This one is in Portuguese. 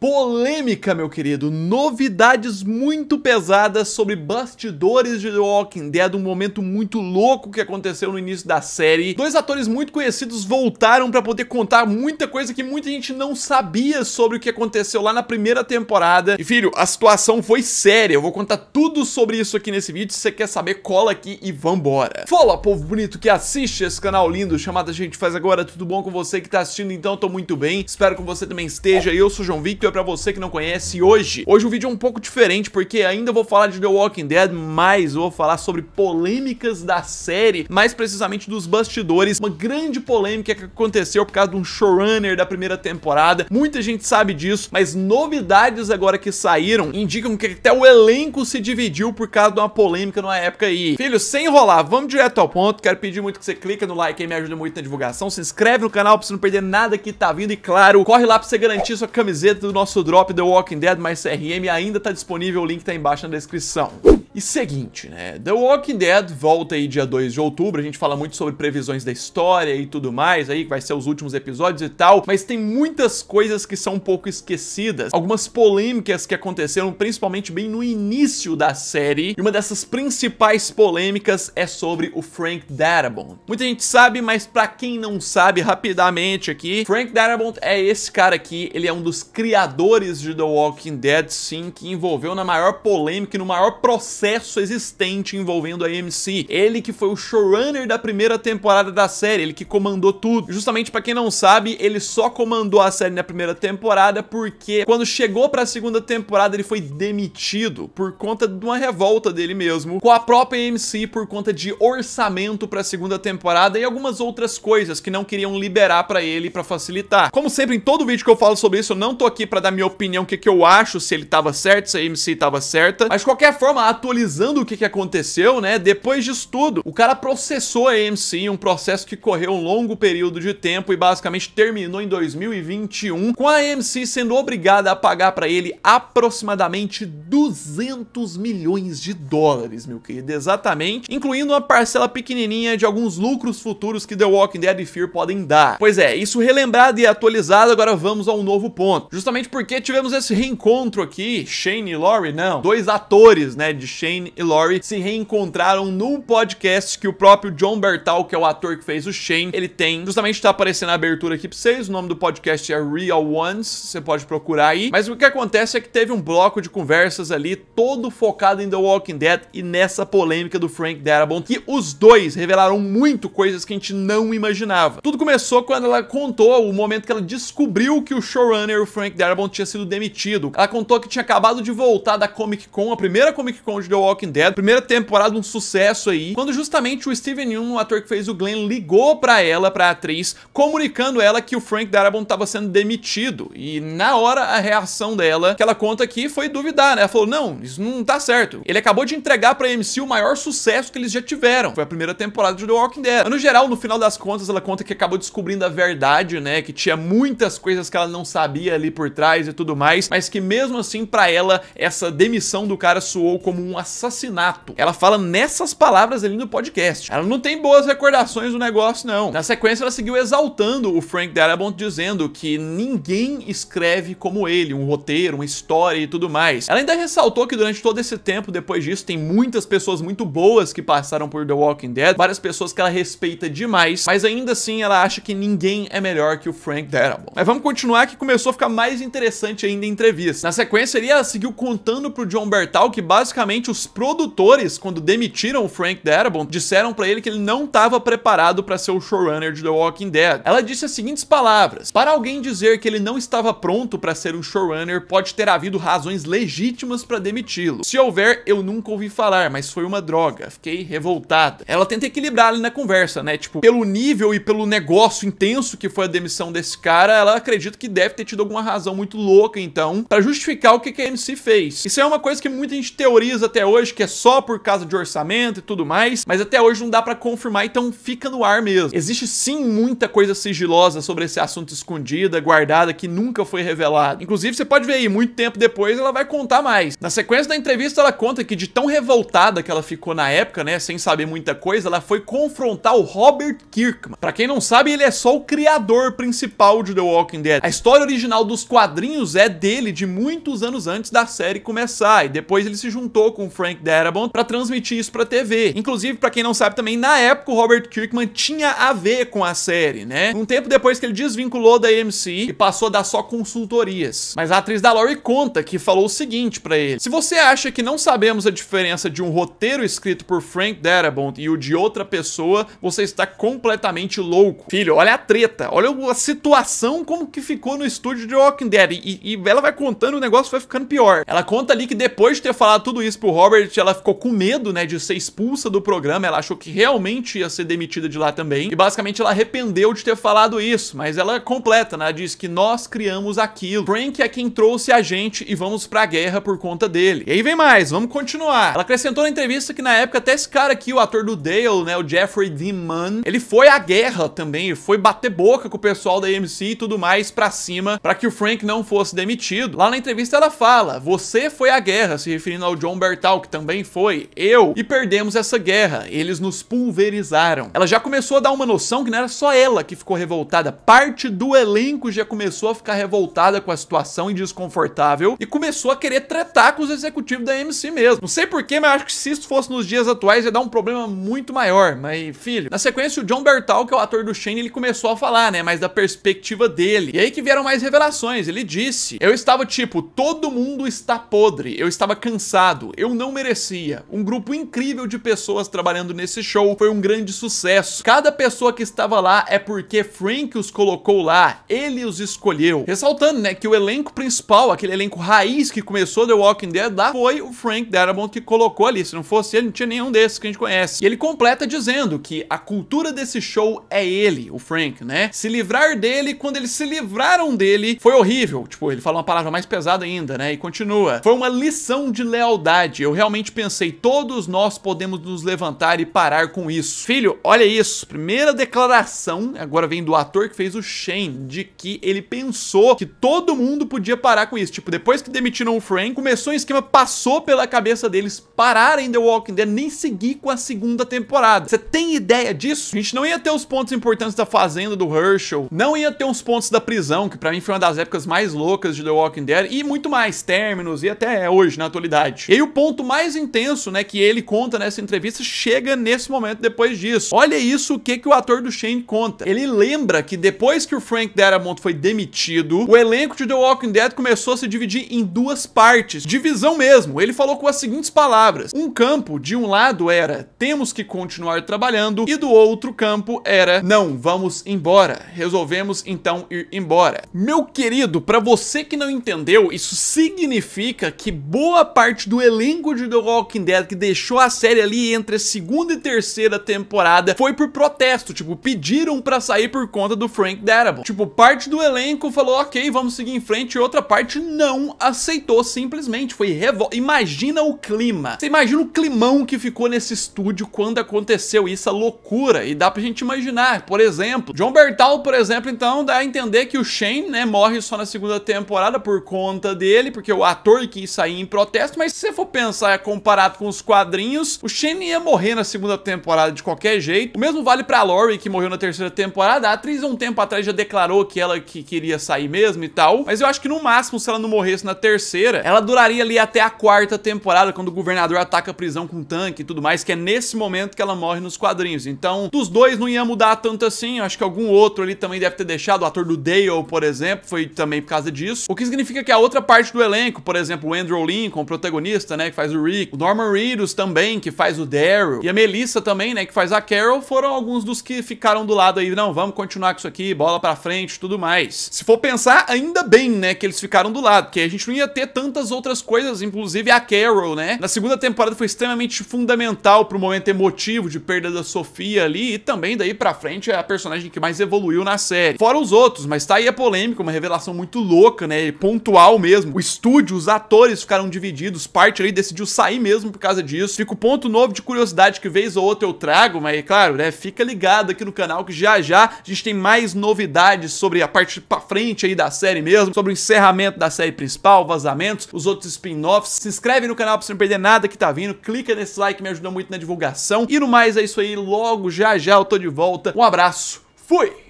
Polêmica, meu querido, novidades muito pesadas sobre bastidores de The Walking Dead, um momento muito louco que aconteceu no início da série. Dois atores muito conhecidos voltaram para poder contar muita coisa que muita gente não sabia sobre o que aconteceu lá na primeira temporada. E filho, a situação foi séria, eu vou contar tudo sobre isso aqui nesse vídeo, se você quer saber, cola aqui e vambora. Fala, povo bonito que assiste esse canal lindo chamado A Gente Faz Agora, tudo bom com você que tá assistindo? Então, tô muito bem, espero que você também esteja. Eu sou o João Victor, para você que não conhece hoje. Hoje o vídeo é um pouco diferente, porque ainda vou falar de The Walking Dead, mas vou falar sobre polêmicas da série, mais precisamente dos bastidores. Uma grande polêmica que aconteceu por causa de um showrunner da primeira temporada. Muita gente sabe disso, mas novidades agora que saíram indicam que até o elenco se dividiu por causa de uma polêmica numa época aí. Filho, sem enrolar, vamos direto ao ponto. Quero pedir muito que você clique no like aí, me ajuda muito na divulgação. Se inscreve no canal pra você não perder nada que tá vindo. E claro, corre lá pra você garantir sua camiseta do nosso drop The Walking Dead mais CRM ainda tá disponível, o link tá embaixo na descrição. E seguinte, né? The Walking Dead volta aí dia 2 de outubro. A gente fala muito sobre previsões da história e tudo mais aí, que vai ser os últimos episódios e tal. Mas tem muitas coisas que são um pouco esquecidas. Algumas polêmicas que aconteceram, principalmente bem no início da série. E uma dessas principais polêmicas é sobre o Frank Darabont. Muita gente sabe, mas pra quem não sabe, rapidamente aqui, Frank Darabont é esse cara aqui. Ele é um dos criadores de The Walking Dead, sim, que envolveu na maior polêmica e no maior processo processo existente envolvendo a AMC. Ele que foi o showrunner da primeira temporada da série, ele que comandou tudo. Justamente para quem não sabe, ele só comandou a série na primeira temporada porque quando chegou para a segunda temporada ele foi demitido por conta de uma revolta dele mesmo com a própria AMC por conta de orçamento para a segunda temporada e algumas outras coisas que não queriam liberar para ele para facilitar. Como sempre em todo vídeo que eu falo sobre isso, eu não tô aqui para dar minha opinião o que, que eu acho se ele tava certo, se a AMC tava certa, mas de qualquer forma, a atualizando o que, que aconteceu, né? Depois disso tudo, o cara processou a AMC, um processo que correu um longo período de tempo e basicamente terminou em 2021, com a AMC sendo obrigada a pagar para ele aproximadamente 200 milhões de dólares, meu querido, exatamente, incluindo uma parcela pequenininha de alguns lucros futuros que The Walking Dead e Fear podem dar. Pois é, isso relembrado e atualizado, agora vamos a um novo ponto. Justamente porque tivemos esse reencontro aqui, Shane e Laurie, não, dois atores, né, de Shane e Laurie se reencontraram no podcast que o próprio John Bertal, que é o ator que fez o Shane, ele tem. Justamente tá aparecendo a abertura aqui pra vocês. O nome do podcast é Real Ones. Você pode procurar aí. Mas o que acontece é que teve um bloco de conversas ali, todo focado em The Walking Dead e nessa polêmica do Frank Darabont, que os dois revelaram muito coisas que a gente não imaginava. Tudo começou quando ela contou o momento que ela descobriu que o showrunner, o Frank Darabont, tinha sido demitido. Ela contou que tinha acabado de voltar da Comic Con, a primeira Comic Con de The Walking Dead. Primeira temporada, um sucesso aí. Quando justamente o Steven Yeun, o ator que fez o Glenn, ligou pra ela, pra atriz, comunicando ela que o Frank Darabont tava sendo demitido. E na hora, a reação dela, que ela conta aqui, foi duvidar, né? Ela falou, não, isso não tá certo. Ele acabou de entregar pra MC o maior sucesso que eles já tiveram. Foi a primeira temporada de The Walking Dead. Mas, no geral, no final das contas, ela conta que acabou descobrindo a verdade, né? Que tinha muitas coisas que ela não sabia ali por trás e tudo mais. Mas que mesmo assim, pra ela, essa demissão do cara soou como um assassinato. Ela fala nessas palavras ali no podcast. Ela não tem boas recordações do negócio, não. Na sequência, ela seguiu exaltando o Frank Darabont, dizendo que ninguém escreve como ele, um roteiro, uma história e tudo mais. Ela ainda ressaltou que durante todo esse tempo, depois disso, tem muitas pessoas muito boas que passaram por The Walking Dead, várias pessoas que ela respeita demais, mas ainda assim ela acha que ninguém é melhor que o Frank Darabont. Mas vamos continuar que começou a ficar mais interessante ainda em entrevista. Na sequência, ela seguiu contando pro John Bertal que basicamente os produtores, quando demitiram o Frank Darabont, disseram para ele que ele não estava preparado para ser o showrunner de The Walking Dead. Ela disse as seguintes palavras: Para alguém dizer que ele não estava pronto para ser um showrunner, pode ter havido razões legítimas para demiti-lo. Se houver, eu nunca ouvi falar, mas foi uma droga. Fiquei revoltada. Ela tenta equilibrar ali na conversa, né? Tipo, pelo nível e pelo negócio intenso que foi a demissão desse cara, ela acredita que deve ter tido alguma razão muito louca, então, para justificar o que a MC fez. Isso é uma coisa que muita gente teoriza até até hoje que é só por causa de orçamento e tudo mais, mas até hoje não dá para confirmar, então fica no ar mesmo. Existe sim muita coisa sigilosa sobre esse assunto escondida, guardada, que nunca foi revelada. Inclusive, você pode ver aí, muito tempo depois ela vai contar mais. Na sequência da entrevista, ela conta que de tão revoltada que ela ficou na época, né, sem saber muita coisa, ela foi confrontar o Robert Kirkman. Para quem não sabe, ele é só o criador principal de The Walking Dead. A história original dos quadrinhos é dele de muitos anos antes da série começar, e depois ele se juntou com Frank Darabont para transmitir isso para TV. Inclusive, para quem não sabe também, na época o Robert Kirkman tinha a ver com a série, né? Um tempo depois que ele desvinculou da AMC e passou a dar só consultorias. Mas a atriz da Laurie conta que falou o seguinte para ele: "Se você acha que não sabemos a diferença de um roteiro escrito por Frank Darabont e o de outra pessoa, você está completamente louco. Filho, olha a treta, olha a situação como que ficou no estúdio de Walking Dead. E, e ela vai contando, o negócio vai ficando pior. Ela conta ali que depois de ter falado tudo isso pro Robert, ela ficou com medo, né, de ser expulsa do programa. Ela achou que realmente ia ser demitida de lá também. E basicamente ela arrependeu de ter falado isso. Mas ela completa, né? Ela diz que nós criamos aquilo. Frank é quem trouxe a gente e vamos pra guerra por conta dele. E aí vem mais, vamos continuar. Ela acrescentou na entrevista que na época até esse cara aqui, o ator do Dale, né, o Jeffrey Dean Mann, ele foi à guerra também, foi bater boca com o pessoal da AMC e tudo mais pra cima, para que o Frank não fosse demitido. Lá na entrevista ela fala: "Você foi à guerra", se referindo ao John Que também foi, eu, e perdemos essa guerra. Eles nos pulverizaram. Ela já começou a dar uma noção que não era só ela que ficou revoltada, parte do elenco já começou a ficar revoltada com a situação e desconfortável e começou a querer tratar com os executivos da AMC mesmo. Não sei porquê, mas acho que se isso fosse nos dias atuais ia dar um problema muito maior. Mas, filho, na sequência, o John Bertal, que é o ator do Shane, ele começou a falar, né? Mais da perspectiva dele. E aí que vieram mais revelações. Ele disse: Eu estava tipo, todo mundo está podre. Eu estava cansado. Eu não merecia. Um grupo incrível de pessoas trabalhando nesse show foi um grande sucesso. Cada pessoa que estava lá é porque Frank os colocou lá. Ele os escolheu. Ressaltando, né, que o elenco principal, aquele elenco raiz que começou The Walking Dead lá, foi o Frank Darabont que colocou ali. Se não fosse ele, não tinha nenhum desses que a gente conhece. E ele completa dizendo que a cultura desse show é ele, o Frank, né? Se livrar dele, quando eles se livraram dele, foi horrível. Tipo, ele fala uma palavra mais pesada ainda, né? E continua. Foi uma lição de lealdade. Eu realmente pensei, todos nós podemos nos levantar e parar com isso. Filho, olha isso. Primeira declaração, agora vem do ator que fez o Shane, de que ele pensou que todo mundo podia parar com isso. Tipo, depois que demitiram o Frank, começou um esquema, passou pela cabeça deles pararem The Walking Dead, nem seguir com a segunda temporada. Você tem ideia disso? A gente não ia ter os pontos importantes da fazenda do Herschel, não ia ter uns pontos da prisão, que para mim foi uma das épocas mais loucas de The Walking Dead, e muito mais términos, e até hoje, na atualidade. E aí o ponto mais intenso, né, que ele conta nessa entrevista, chega nesse momento depois disso. Olha isso, o que, que o ator do Shane conta. Ele lembra que depois que o Frank Darabont foi demitido, o elenco de The Walking Dead começou a se dividir em duas partes. Divisão mesmo. Ele falou com as seguintes palavras. Um campo, de um lado, era temos que continuar trabalhando, e do outro campo era não, vamos embora. Resolvemos então ir embora. Meu querido, para você que não entendeu, isso significa que boa parte do elenco de The Walking Dead que deixou a série ali entre a segunda e terceira temporada foi por protesto, tipo, pediram para sair por conta do Frank Darabont. Tipo, parte do elenco falou, ok, vamos seguir em frente, e outra parte não aceitou simplesmente, foi revolta. Imagina o clima. Você imagina o climão que ficou nesse estúdio quando aconteceu isso, a loucura, e dá pra gente imaginar, por exemplo, John Bertal, por exemplo, então, dá a entender que o Shane, né, morre só na segunda temporada por conta dele, porque o ator quis sair em protesto, mas se você for pensar comparado com os quadrinhos, o Shane ia morrer na segunda temporada de qualquer jeito. O mesmo vale pra Laurie, que morreu na terceira temporada. A atriz, um tempo atrás, já declarou que ela que queria sair mesmo e tal, mas eu acho que no máximo, se ela não morresse na terceira, ela duraria ali até a quarta temporada, quando o governador ataca a prisão com um tanque e tudo mais, que é nesse momento que ela morre nos quadrinhos. Então, dos dois não ia mudar tanto assim, eu acho que algum outro ali também deve ter deixado, o ator do Dale, por exemplo, foi também por causa disso. O que significa que a outra parte do elenco, por exemplo, o Andrew Lincoln, o protagonista, né, que faz o Rick, o Norman Reedus também, que faz o Daryl, e a Melissa também, né, que faz a Carol, foram alguns dos que ficaram do lado aí, não, vamos continuar com isso aqui, bola pra frente, tudo mais. Se for pensar, ainda bem, né, que eles ficaram do lado, porque a gente não ia ter tantas outras coisas, inclusive a Carol, né? Na segunda temporada foi extremamente fundamental pro momento emotivo de perda da Sofia ali, e também daí pra frente é a personagem que mais evoluiu na série. Fora os outros, mas tá aí a polêmica, uma revelação muito louca, né, pontual mesmo. O estúdio, os atores ficaram divididos, parte ali desse decidiu sair mesmo por causa disso. Fica o ponto novo de curiosidade que vez ou outra eu trago, mas claro, né, fica ligado aqui no canal que já já a gente tem mais novidades sobre a parte pra frente aí da série mesmo, sobre o encerramento da série principal, vazamentos, os outros spin-offs. Se inscreve no canal pra você não perder nada que tá vindo, clica nesse like, me ajuda muito na divulgação. E no mais é isso aí, logo já já eu tô de volta. Um abraço, fui!